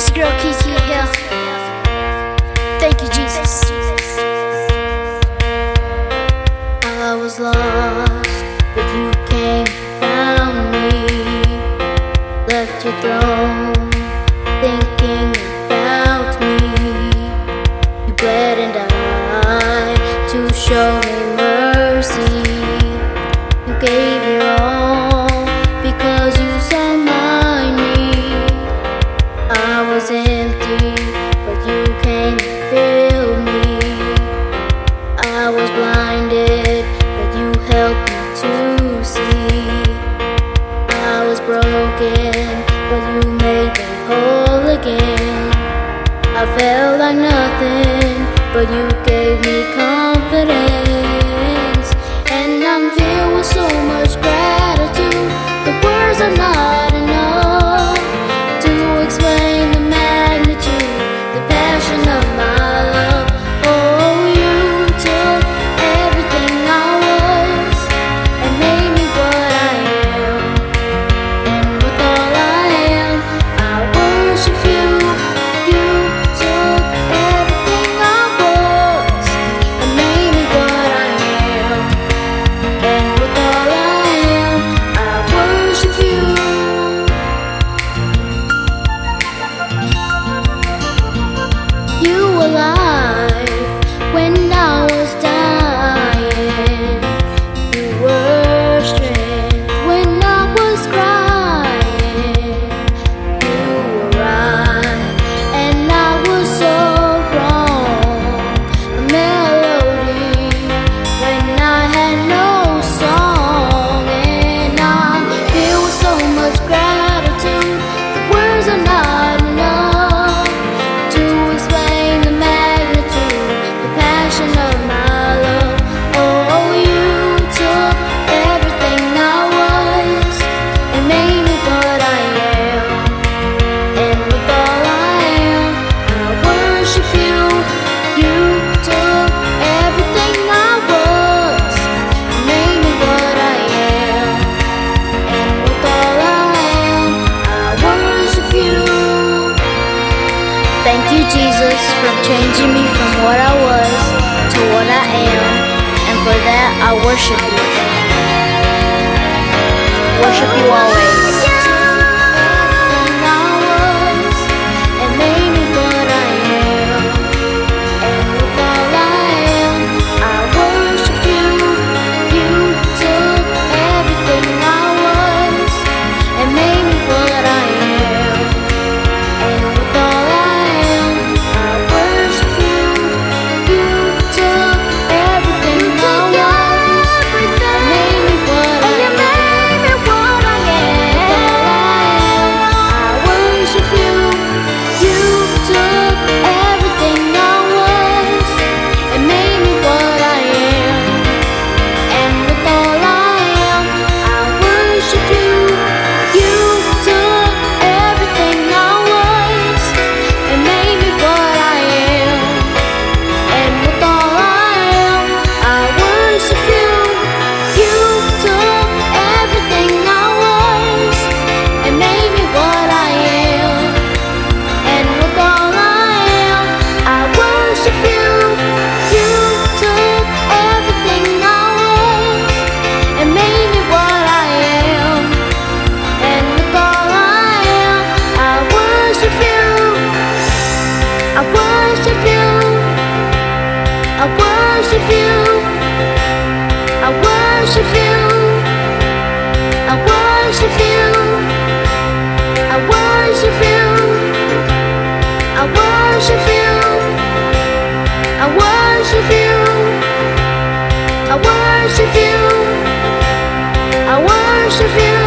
This girl, Kiki Hill. Thank you, Jesus. I was lost. I felt like nothing, but you gave me confidence. And I'm filled with so much gratitude, the words are not. changing me from what I was to what I am, and for that I worship you. Worship you always. worship you. I worship you. I worship you. I worship you. I worship you. I worship you.